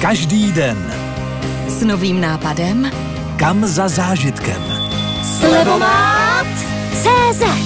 Každý den. S novým nápadem. Kam za zážitkem. Slevomat CZ.